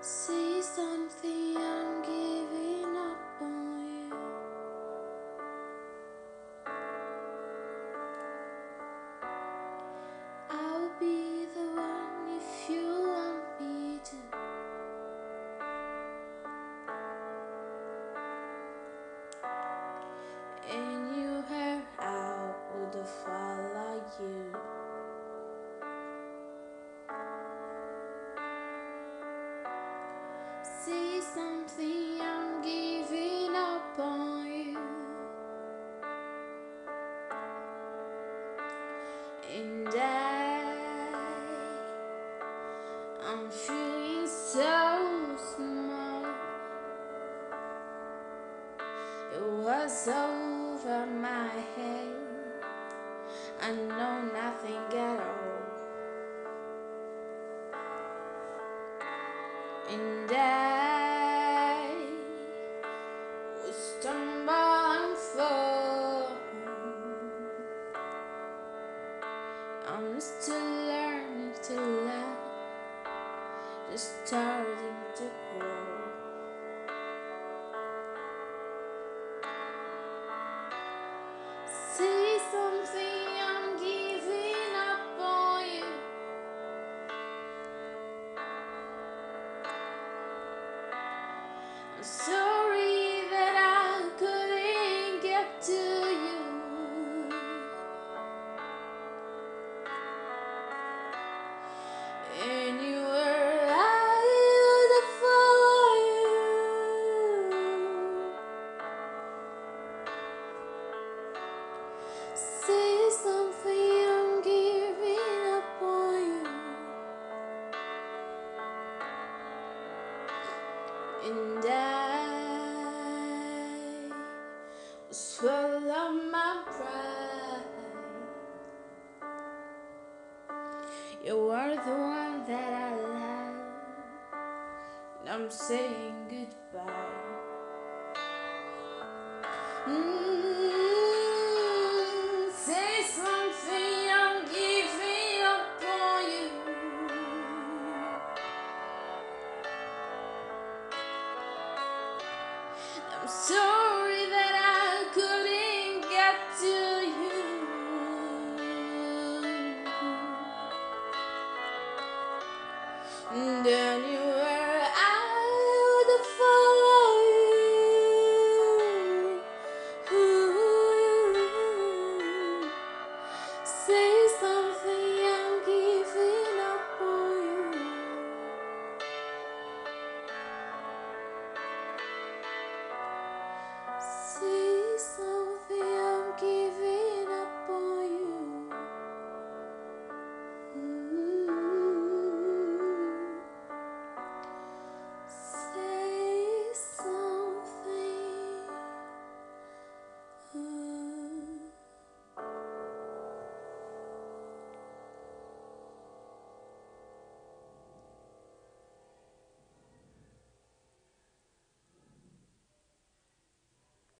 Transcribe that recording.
Say something, I'm giving up on you. I'll be the one if you want me to. And you heard I would follow Say something, I'm giving up on you. And I, I'm feeling so small. It was over my head. I know nothing at all. And I I'm still learning to laugh, just starting to grow. Say something, I'm giving up on you. I'm sorry full my pride. You are the one that I love, and I'm saying goodbye. Mm, Then you